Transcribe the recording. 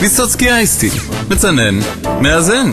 ויסוצקי אייסטי. מצנן, מאזן.